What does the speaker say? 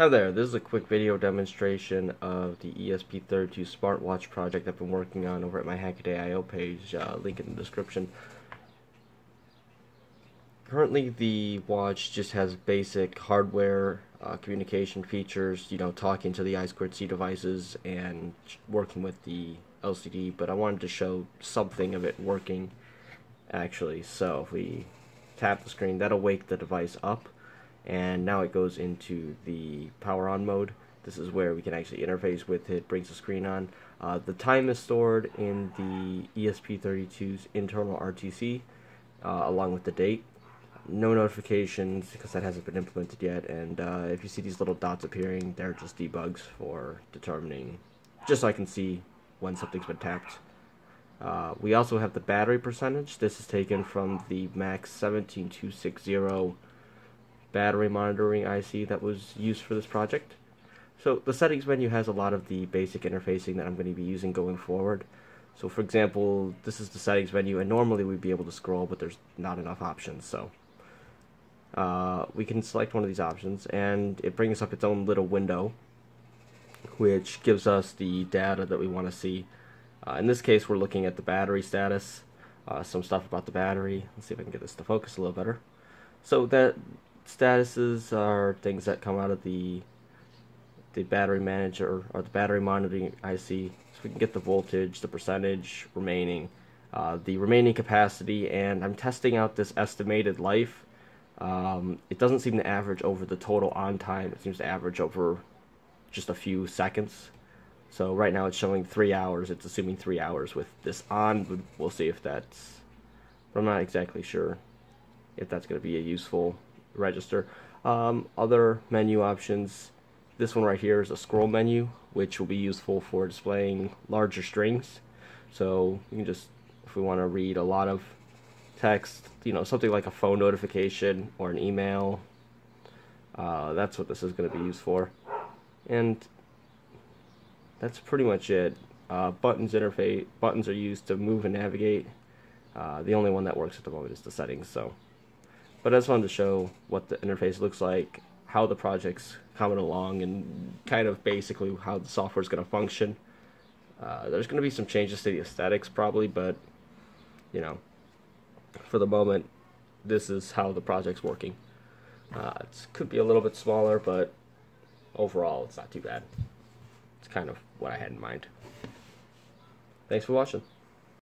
Hi there, this is a quick video demonstration of the ESP32 smartwatch project I've been working on over at my Hackaday IO page, uh, link in the description. Currently the watch just has basic hardware uh, communication features, you know, talking to the I2C devices and working with the LCD, but I wanted to show something of it working actually. So if we tap the screen, that'll wake the device up and now it goes into the power on mode. This is where we can actually interface with it brings the screen on. Uh, the time is stored in the ESP32's internal RTC uh, along with the date. No notifications because that hasn't been implemented yet and uh, if you see these little dots appearing they're just debugs for determining just so I can see when something's been tapped. Uh, we also have the battery percentage. This is taken from the MAX 17260 battery monitoring IC that was used for this project. So the settings menu has a lot of the basic interfacing that I'm going to be using going forward. So for example, this is the settings menu, and normally we'd be able to scroll, but there's not enough options. So uh, we can select one of these options, and it brings up its own little window, which gives us the data that we want to see. Uh, in this case, we're looking at the battery status, uh, some stuff about the battery. Let's see if I can get this to focus a little better. So that statuses are things that come out of the the battery manager or the battery monitoring IC. So we can get the voltage, the percentage remaining, uh, the remaining capacity, and I'm testing out this estimated life. Um, it doesn't seem to average over the total on time. It seems to average over just a few seconds. So right now it's showing three hours. It's assuming three hours with this on. We'll see if that's. I'm not exactly sure if that's going to be a useful register. Um, other menu options, this one right here is a scroll menu, which will be useful for displaying larger strings. So you can just, if we want to read a lot of text, you know, something like a phone notification or an email, uh, that's what this is going to be used for. And that's pretty much it. Uh, buttons interface buttons are used to move and navigate. Uh, the only one that works at the moment is the settings. So. But I just wanted to show what the interface looks like, how the project's coming along, and kind of basically how the software is going to function. Uh, there's going to be some changes to the aesthetics probably, but you know, for the moment, this is how the project's working. Uh, it could be a little bit smaller, but overall, it's not too bad. It's kind of what I had in mind. Thanks for watching.